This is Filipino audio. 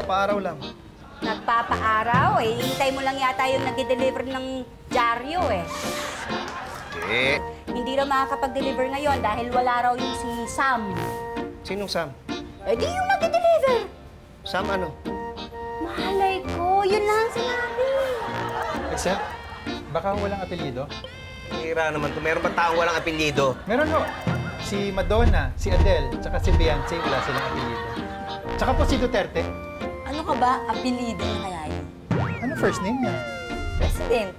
Nagpapaaraw lang. Nagpapaaraw eh. Hintay mo lang yata yung nag-deliver ng dyaryo eh. Eh, Hindi raw makakapag-deliver ngayon dahil wala raw yung si Sam. sinong Sam? Eh di yung nag-deliver. Sam ano? Malay ko, yun lang ang sinabi. Except, baka walang apelyido. Hira naman to. Meron ba taong walang apelyido? Meron ho. Si Madonna, si Adele, tsaka si Beyonce, wala silang apelyido. Tsaka po si Duterte. Ano ka ba? Apelido na kaya yun? Ano first name niya? President.